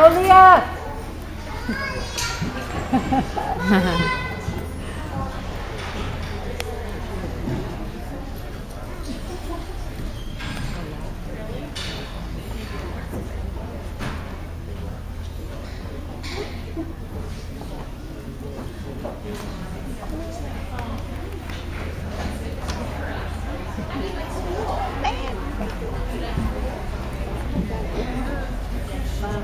Go, Leah!